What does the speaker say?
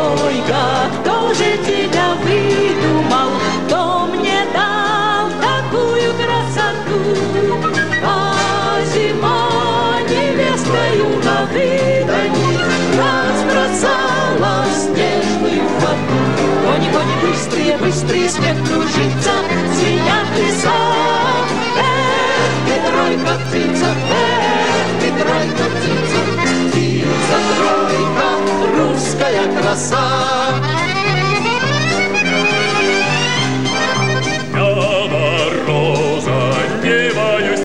тройка, кто же тебя выдумал, кто мне дал такую красоту? А зима невестою на выдане разбросала снежную воду. Кони, кони, быстрее, быстрее, снег кружится, coração.